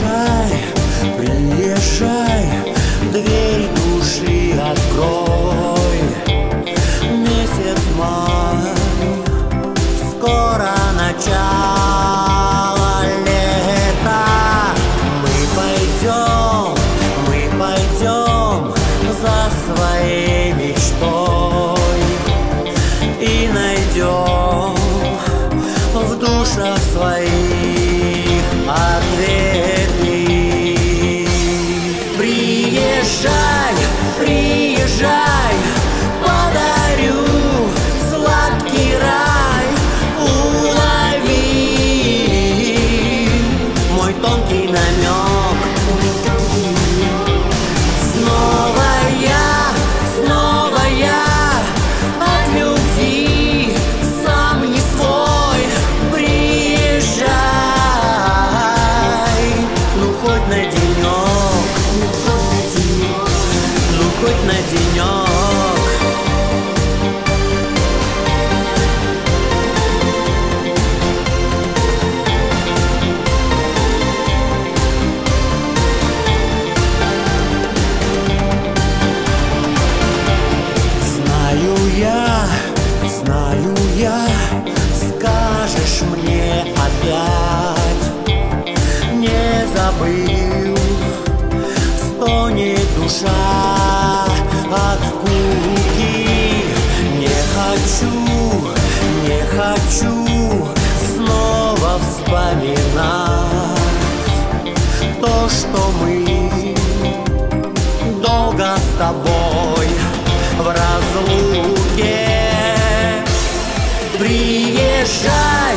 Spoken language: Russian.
приезжай, приезжай, дверь души открой. Месяц май, скоро начало лета. Мы пойдем, мы пойдем за своей мечтой и найдем в душах своих. Душа от скуки. Не хочу, не хочу снова вспоминать То, что мы долго с тобой в разлуке. Приезжай,